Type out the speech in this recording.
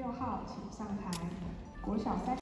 六号请上台国小三